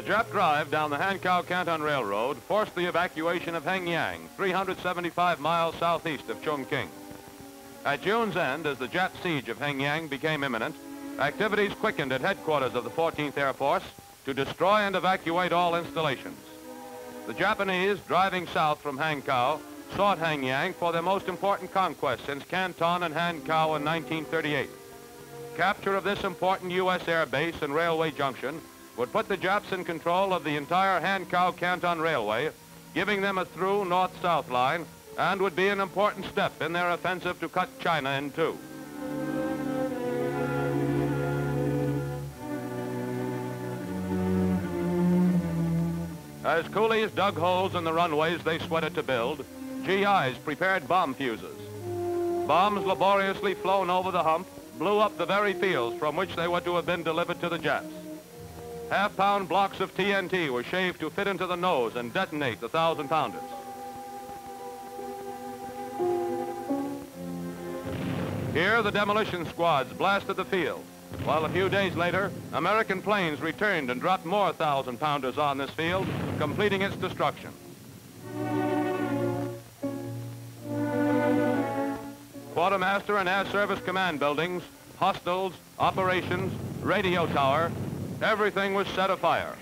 The Jap drive down the Hankow-Canton Railroad forced the evacuation of Hengyang, 375 miles southeast of Chongqing. At June's end, as the Jap siege of Hengyang became imminent, activities quickened at headquarters of the 14th Air Force to destroy and evacuate all installations. The Japanese, driving south from Hankow, sought Hengyang for their most important conquest since Canton and Hankow in 1938. Capture of this important U.S. air base and railway junction would put the Japs in control of the entire Hankow-Canton Railway, giving them a through north-south line, and would be an important step in their offensive to cut China in two. As coolies dug holes in the runways they sweated to build, GIs prepared bomb fuses. Bombs laboriously flown over the hump blew up the very fields from which they were to have been delivered to the Japs. Half-pound blocks of TNT were shaved to fit into the nose and detonate the thousand-pounders. Here, the demolition squads blasted the field, while a few days later, American planes returned and dropped more thousand-pounders on this field, completing its destruction. Quartermaster and Air Service Command buildings, hostels, operations, radio tower, everything was set afire.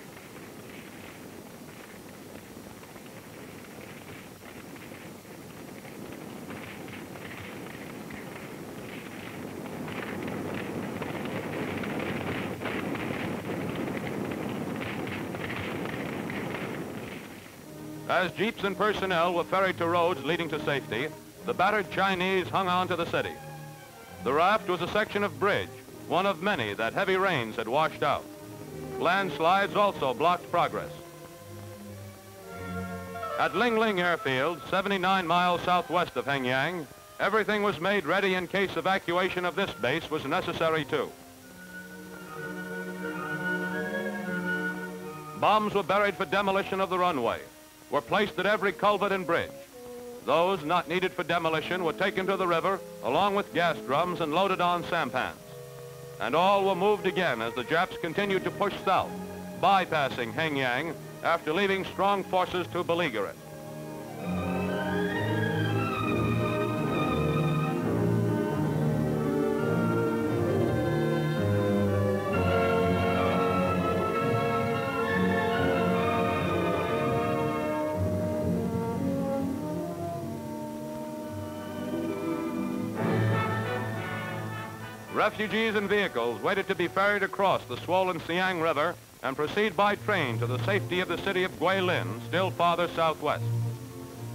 As jeeps and personnel were ferried to roads leading to safety, the battered Chinese hung on to the city. The raft was a section of bridge, one of many that heavy rains had washed out. Landslides also blocked progress. At Lingling Airfield, 79 miles southwest of Hengyang, everything was made ready in case evacuation of this base was necessary too. Bombs were buried for demolition of the runway were placed at every culvert and bridge. Those not needed for demolition were taken to the river along with gas drums and loaded on sampans. And all were moved again as the Japs continued to push south, bypassing Hengyang after leaving strong forces to beleaguer it. Refugees and vehicles waited to be ferried across the swollen Siang River and proceed by train to the safety of the city of Guilin, still farther southwest.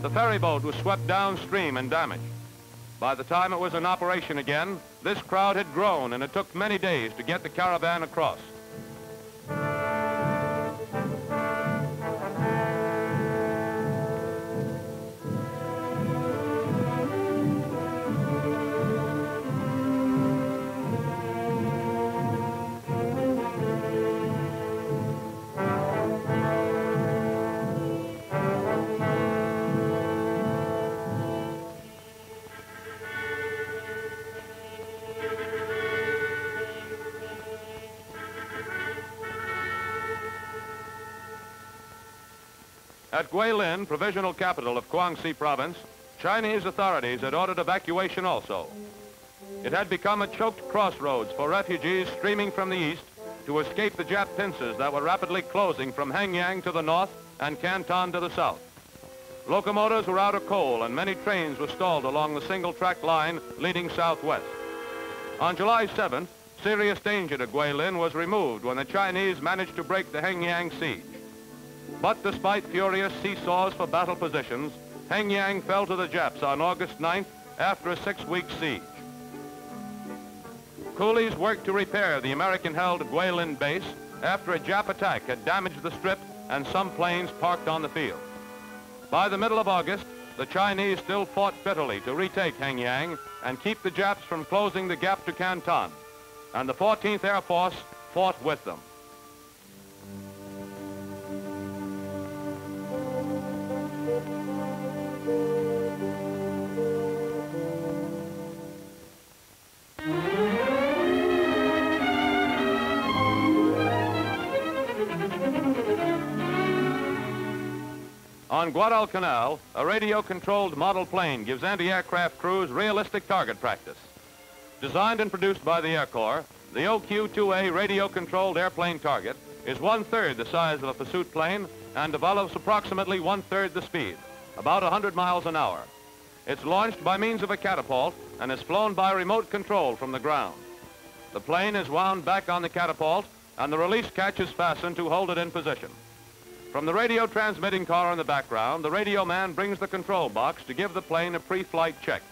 The ferry boat was swept downstream and damaged. By the time it was in operation again, this crowd had grown and it took many days to get the caravan across. At Guilin, provisional capital of Guangxi province, Chinese authorities had ordered evacuation also. It had become a choked crossroads for refugees streaming from the east to escape the Jap pincers that were rapidly closing from Hengyang to the north and Canton to the south. Locomotives were out of coal and many trains were stalled along the single-track line leading southwest. On July 7th, serious danger to Guilin was removed when the Chinese managed to break the Hengyang siege. But despite furious seesaws for battle positions, Hengyang fell to the Japs on August 9th after a six-week siege. Coolies worked to repair the American-held Guilin base after a Jap attack had damaged the strip and some planes parked on the field. By the middle of August, the Chinese still fought bitterly to retake Hengyang and keep the Japs from closing the gap to Canton, and the 14th Air Force fought with them. On Guadalcanal, a radio-controlled model plane gives anti-aircraft crews realistic target practice. Designed and produced by the Air Corps, the OQ-2A radio-controlled airplane target is one-third the size of a pursuit plane and develops approximately one-third the speed, about 100 miles an hour. It's launched by means of a catapult and is flown by remote control from the ground. The plane is wound back on the catapult and the release catch is fastened to hold it in position. From the radio transmitting car in the background, the radio man brings the control box to give the plane a pre-flight check.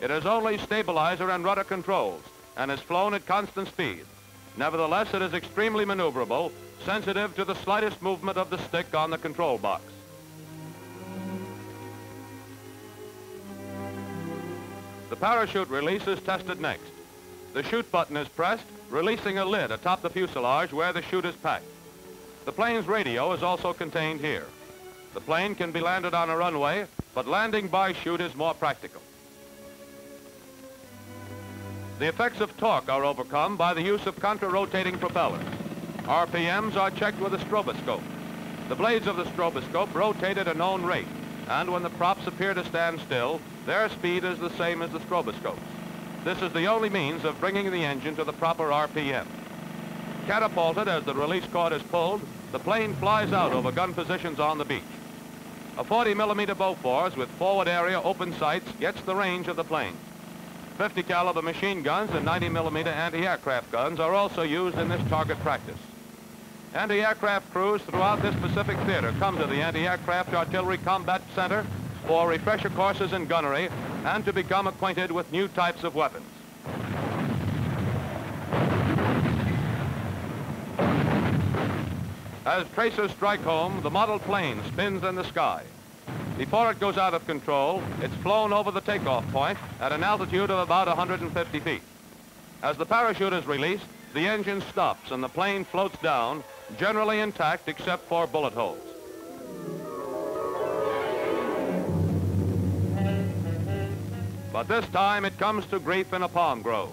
It has only stabilizer and rudder controls and is flown at constant speed. Nevertheless, it is extremely maneuverable, sensitive to the slightest movement of the stick on the control box. The parachute release is tested next. The chute button is pressed, releasing a lid atop the fuselage where the chute is packed. The plane's radio is also contained here. The plane can be landed on a runway, but landing by chute is more practical. The effects of torque are overcome by the use of contra-rotating propellers. RPMs are checked with a stroboscope. The blades of the stroboscope rotate at a known rate, and when the props appear to stand still, their speed is the same as the stroboscope's. This is the only means of bringing the engine to the proper RPM. Catapulted as the release cord is pulled, the plane flies out over gun positions on the beach. A 40 millimeter Bofors with forward area open sights gets the range of the plane. 50 caliber machine guns and 90 millimeter anti-aircraft guns are also used in this target practice. Anti-aircraft crews throughout this Pacific theater come to the Anti-Aircraft Artillery Combat Center for refresher courses in gunnery and to become acquainted with new types of weapons. As tracers strike home, the model plane spins in the sky. Before it goes out of control, it's flown over the takeoff point at an altitude of about 150 feet. As the parachute is released, the engine stops and the plane floats down, generally intact except for bullet holes. But this time it comes to grief in a palm grove.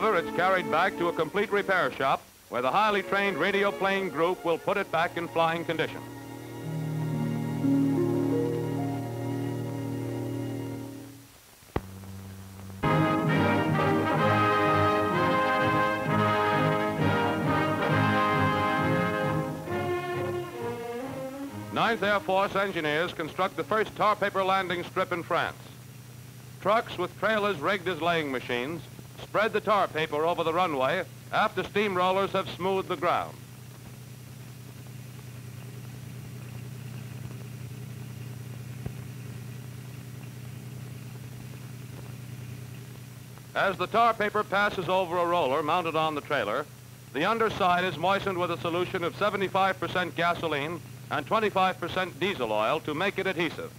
However, it's carried back to a complete repair shop where the highly trained radio plane group will put it back in flying condition. Ninth Air Force engineers construct the first tar paper landing strip in France. Trucks with trailers rigged as laying machines spread the tar paper over the runway after steamrollers have smoothed the ground. As the tar paper passes over a roller mounted on the trailer, the underside is moistened with a solution of 75% gasoline and 25% diesel oil to make it adhesive.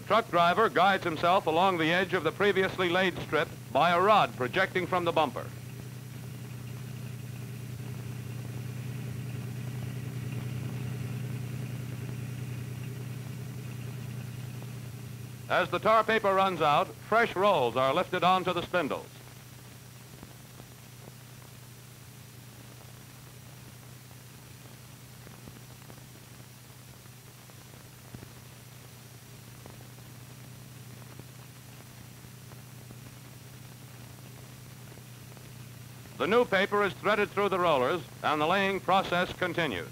The truck driver guides himself along the edge of the previously laid strip by a rod projecting from the bumper. As the tar paper runs out, fresh rolls are lifted onto the spindles. The new paper is threaded through the rollers and the laying process continues.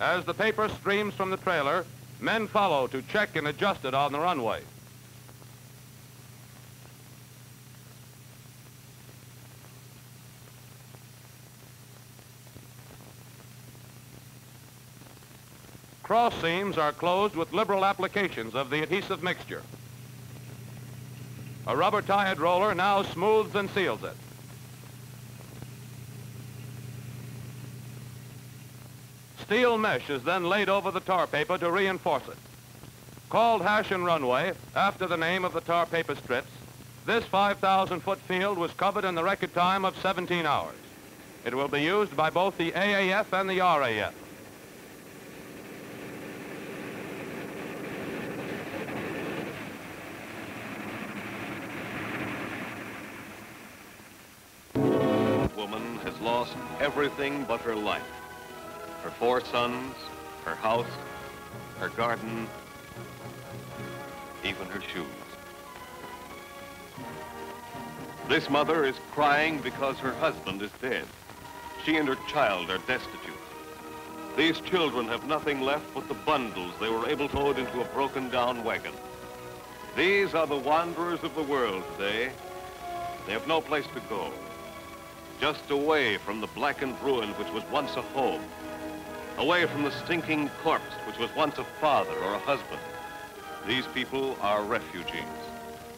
As the paper streams from the trailer, men follow to check and adjust it on the runway. Cross seams are closed with liberal applications of the adhesive mixture. A rubber tired roller now smooths and seals it. Steel mesh is then laid over the tar paper to reinforce it. Called Hessian Runway, after the name of the tar paper strips, this 5,000-foot field was covered in the record time of 17 hours. It will be used by both the AAF and the RAF. Everything but her life. Her four sons, her house, her garden, even her shoes. This mother is crying because her husband is dead. She and her child are destitute. These children have nothing left but the bundles they were able to load into a broken down wagon. These are the wanderers of the world today. They have no place to go. Just away from the blackened ruin which was once a home. Away from the stinking corpse which was once a father or a husband. These people are refugees.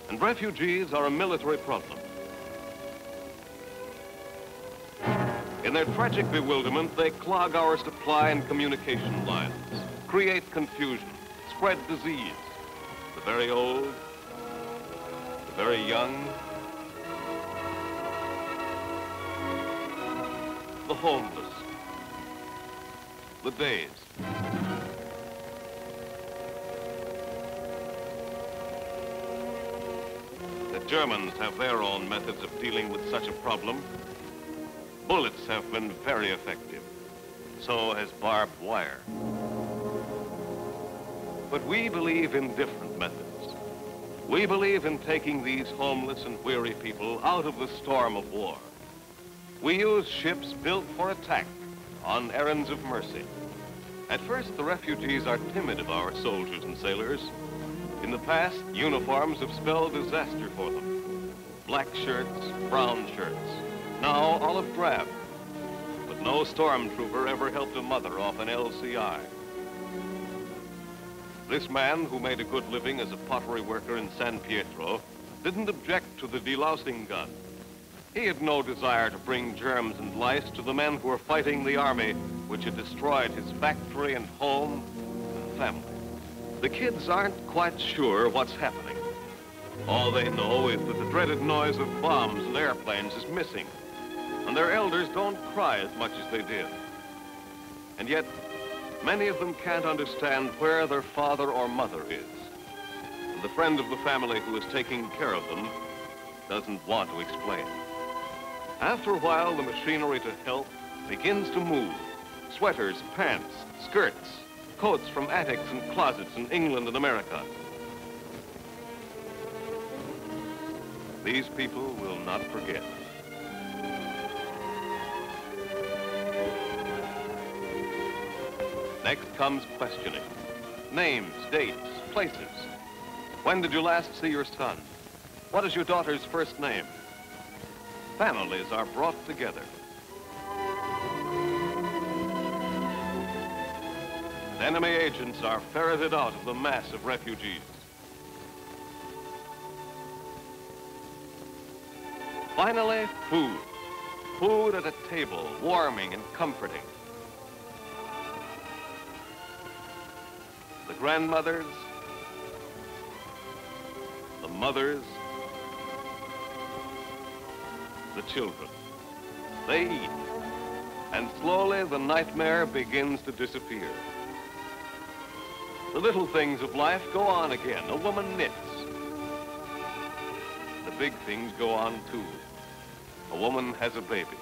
And refugees are a military problem. In their tragic bewilderment, they clog our supply and communication lines, create confusion, spread disease. The very old, the very young, homeless, the dazed. The Germans have their own methods of dealing with such a problem. Bullets have been very effective. So has barbed wire. But we believe in different methods. We believe in taking these homeless and weary people out of the storm of war. We use ships built for attack on errands of mercy. At first, the refugees are timid of our soldiers and sailors. In the past, uniforms have spelled disaster for them. Black shirts, brown shirts, now olive drab. But no stormtrooper ever helped a mother off an LCI. This man, who made a good living as a pottery worker in San Pietro, didn't object to the delousing gun. He had no desire to bring germs and lice to the men who were fighting the army, which had destroyed his factory and home and family. The kids aren't quite sure what's happening. All they know is that the dreaded noise of bombs and airplanes is missing, and their elders don't cry as much as they did. And yet, many of them can't understand where their father or mother is. And the friend of the family who is taking care of them doesn't want to explain. After a while, the machinery to help begins to move. Sweaters, pants, skirts, coats from attics and closets in England and America. These people will not forget. Next comes questioning. Names, dates, places. When did you last see your son? What is your daughter's first name? Families are brought together. And Enemy agents are ferreted out of the mass of refugees. Finally, food. Food at a table, warming and comforting. The grandmothers, the mothers, the children. They eat, and slowly the nightmare begins to disappear. The little things of life go on again. A woman knits. The big things go on too. A woman has a baby.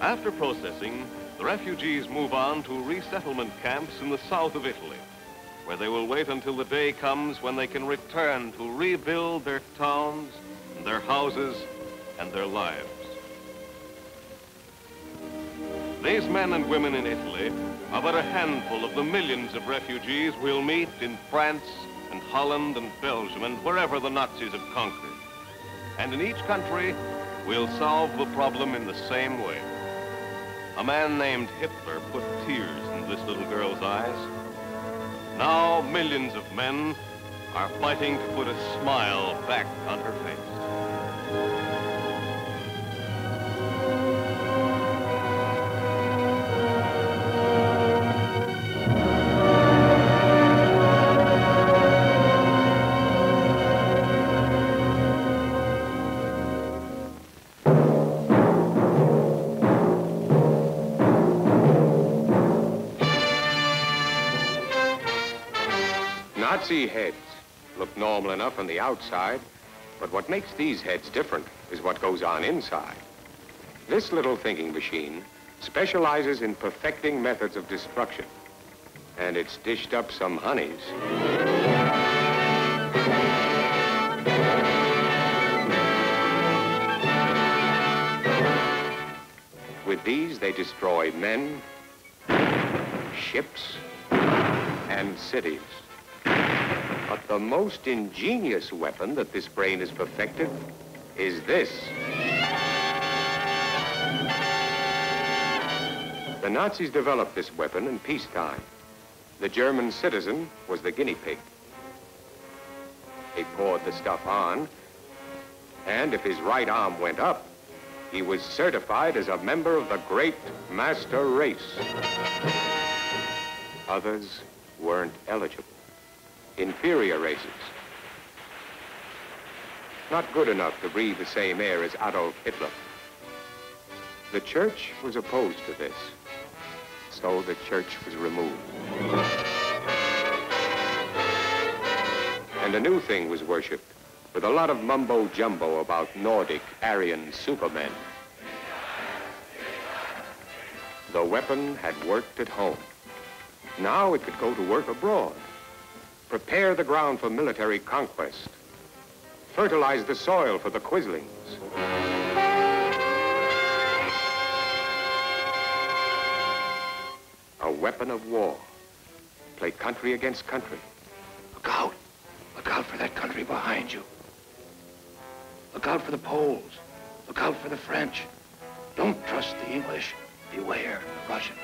After processing, the refugees move on to resettlement camps in the south of Italy, where they will wait until the day comes when they can return to rebuild their towns, and their houses, and their lives. These men and women in Italy are but a handful of the millions of refugees we'll meet in France and Holland and Belgium and wherever the Nazis have conquered. And in each country, we'll solve the problem in the same way. A man named Hitler put tears in this little girl's eyes. Now millions of men are fighting to put a smile back on her face. Nazi heads look normal enough on the outside, but what makes these heads different is what goes on inside. This little thinking machine specializes in perfecting methods of destruction, and it's dished up some honeys. With these, they destroy men, ships, and cities. But the most ingenious weapon that this brain has perfected is this. The Nazis developed this weapon in peacetime. The German citizen was the guinea pig. They poured the stuff on, and if his right arm went up, he was certified as a member of the great master race. Others weren't eligible inferior races. Not good enough to breathe the same air as Adolf Hitler. The church was opposed to this, so the church was removed. And a new thing was worshipped, with a lot of mumbo-jumbo about Nordic, Aryan supermen. The weapon had worked at home. Now it could go to work abroad prepare the ground for military conquest, fertilize the soil for the quislings. A weapon of war. Play country against country. Look out. Look out for that country behind you. Look out for the Poles. Look out for the French. Don't trust the English. Beware the Russians.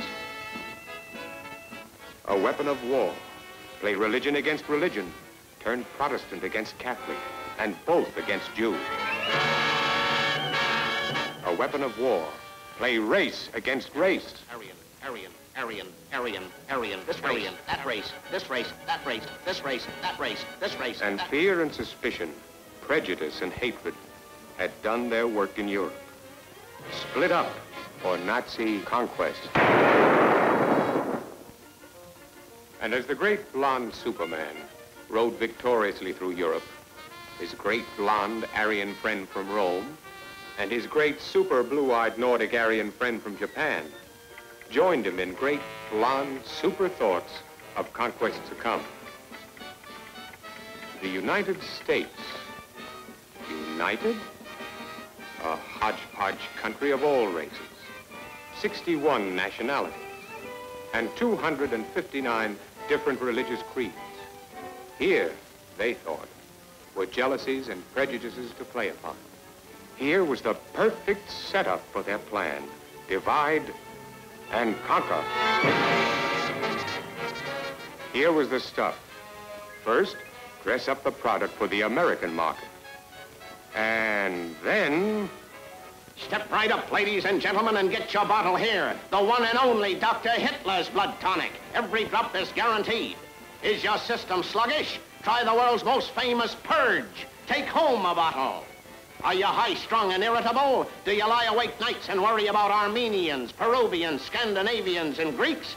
A weapon of war. Play religion against religion. Turn Protestant against Catholic. And both against Jews. A weapon of war. Play race against race. Aryan, Aryan, Aryan, Aryan, Aryan, this race, that race, this race, that race, this race, that race, this race. And that... fear and suspicion, prejudice and hatred had done their work in Europe. Split up for Nazi conquest. And as the great blonde Superman rode victoriously through Europe, his great blonde Aryan friend from Rome, and his great super blue-eyed Nordic Aryan friend from Japan joined him in great blonde super thoughts of conquest to come. The United States, united? A hodgepodge country of all races, 61 nationalities, and 259 different religious creeds. Here, they thought, were jealousies and prejudices to play upon. Here was the perfect setup for their plan. Divide and conquer. Here was the stuff. First, dress up the product for the American market. And then... Step right up, ladies and gentlemen, and get your bottle here. The one and only Dr. Hitler's blood tonic. Every drop is guaranteed. Is your system sluggish? Try the world's most famous purge. Take home a bottle. Are you high-strung and irritable? Do you lie awake nights and worry about Armenians, Peruvians, Scandinavians, and Greeks?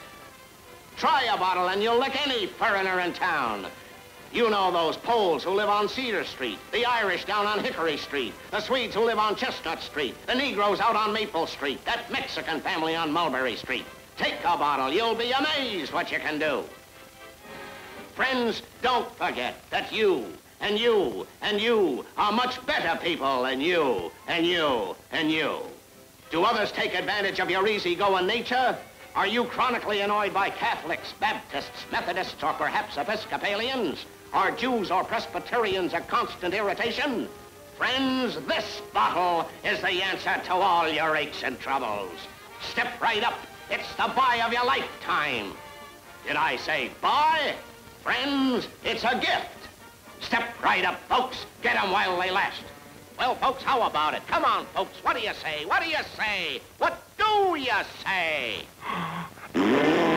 Try a bottle and you'll lick any foreigner in town. You know those Poles who live on Cedar Street, the Irish down on Hickory Street, the Swedes who live on Chestnut Street, the Negroes out on Maple Street, that Mexican family on Mulberry Street. Take a bottle. You'll be amazed what you can do. Friends, don't forget that you and you and you are much better people than you and you and you. Do others take advantage of your easy-going nature? Are you chronically annoyed by Catholics, Baptists, Methodists, or perhaps Episcopalians? Are Jews or Presbyterians a constant irritation? Friends, this bottle is the answer to all your aches and troubles. Step right up. It's the buy of your lifetime. Did I say buy? Friends, it's a gift. Step right up, folks. Get 'em while they last. Well, folks, how about it? Come on, folks. What do you say? What do you say? What do you say?